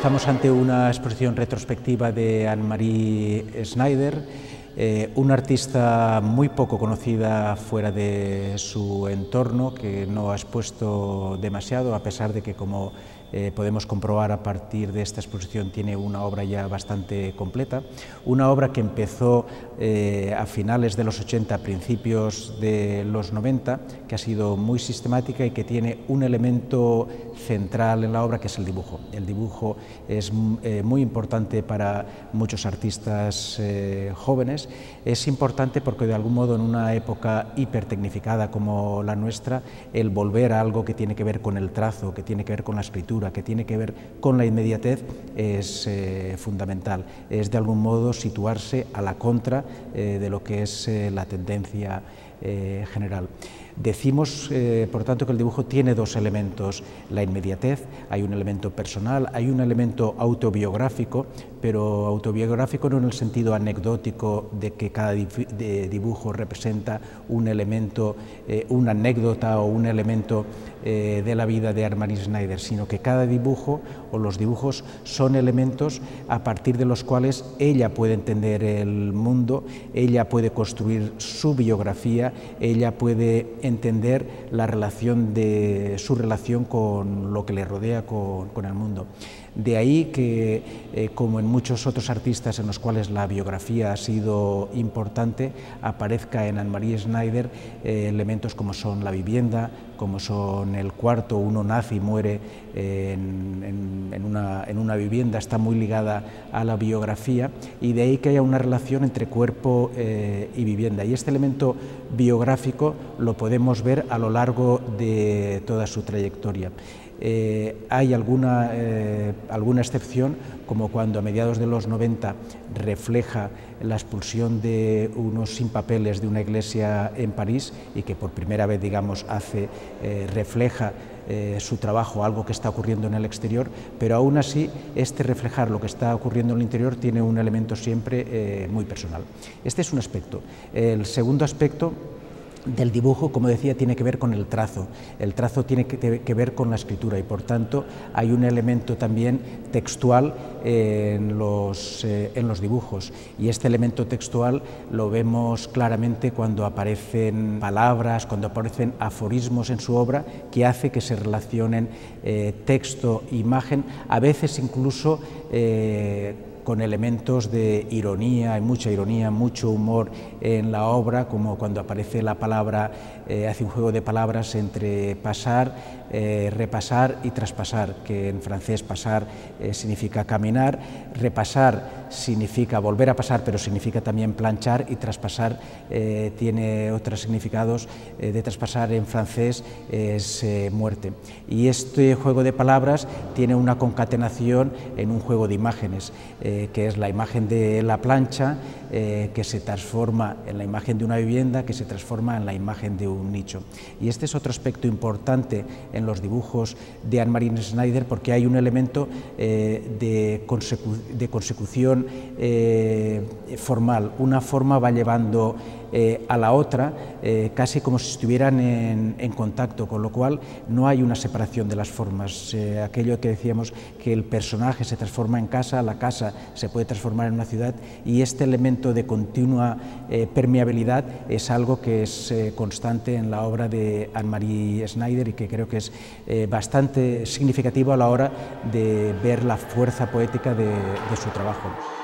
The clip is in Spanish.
Estamos ante una exposición retrospectiva de Anne-Marie Schneider, eh, una artista muy poco conocida fuera de su entorno, que no ha expuesto demasiado, a pesar de que, como eh, podemos comprobar a partir de esta exposición, tiene una obra ya bastante completa. Una obra que empezó eh, a finales de los 80, principios de los 90, que ha sido muy sistemática y que tiene un elemento central en la obra, que es el dibujo. El dibujo es eh, muy importante para muchos artistas jóvenes. Es importante porque, de algún modo, en una época hipertecnificada como la nuestra, el volver a algo que tiene que ver con el trazo, que tiene que ver con la escritura, que tiene que ver con la inmediatez es eh, fundamental. Es de algún modo situarse a la contra eh, de lo que es eh, la tendencia general. Decimos, por tanto, que el dibujo tiene dos elementos, la inmediatez, hay un elemento personal, hay un elemento autobiográfico, pero autobiográfico no en el sentido anecdótico de que cada dibujo representa un elemento, una anécdota o un elemento de la vida de Armani Schneider, sino que cada dibujo o los dibujos son elementos a partir de los cuales ella puede entender el mundo, ella puede construir su biografía, ella puede entender la relación de su relación con lo que le rodea, con el mundo. De ahí que, eh, como en muchos otros artistas en los cuales la biografía ha sido importante, aparezca en Anne-Marie Schneider eh, elementos como son la vivienda, como son el cuarto, uno nace y muere en, una, vivienda, está muy ligada a la biografía, y de ahí que haya una relación entre cuerpo eh, y vivienda. Y este elemento biográfico lo podemos ver a lo largo de toda su trayectoria. Eh, hay alguna, eh, alguna excepción, como cuando a mediados de los 90 refleja la expulsión de unos sin papeles de una iglesia en París y que por primera vez, digamos, hace, eh, refleja su trabajo, algo que está ocurriendo en el exterior, pero aún así este reflejar lo que está ocurriendo en el interior tiene un elemento siempre muy personal. Este es un aspecto. El segundo aspecto del dibujo, como decía, tiene que ver con el trazo. El trazo tiene que, ver con la escritura y, por tanto, hay un elemento también textual en los, eh, en los dibujos. Y este elemento textual lo vemos claramente cuando aparecen palabras, cuando aparecen aforismos en su obra, que hace que se relacionen eh, texto e imagen, a veces incluso eh, con elementos de ironía, hay mucha ironía, mucho humor en la obra, como cuando aparece la palabra, eh, hace un juego de palabras entre pasar, eh, repasar y traspasar, que en francés pasar eh, significa caminar, repasar significa volver a pasar, pero significa también planchar y traspasar tiene otros significados, de traspasar en francés es muerte. Y este juego de palabras tiene una concatenación en un juego de imágenes. Eh, que es la imagen de la plancha, eh, que se transforma en la imagen de una vivienda, que se transforma en la imagen de un nicho. Y este es otro aspecto importante los dibujos de Anne-Marie Schneider, porque hay un elemento eh, de, consecución formal. Una forma va llevando eh, a la otra, eh, casi como si estuvieran en, contacto, con lo cual no hay una separación de las formas. Eh, aquello que decíamos que el personaje se transforma en casa, la casa se puede transformar en una ciudad y este elemento de continua permeabilidad es algo que es constante en la obra de Anne-Marie Schneider y que creo que es bastante significativo a la hora de ver la fuerza poética de su trabajo.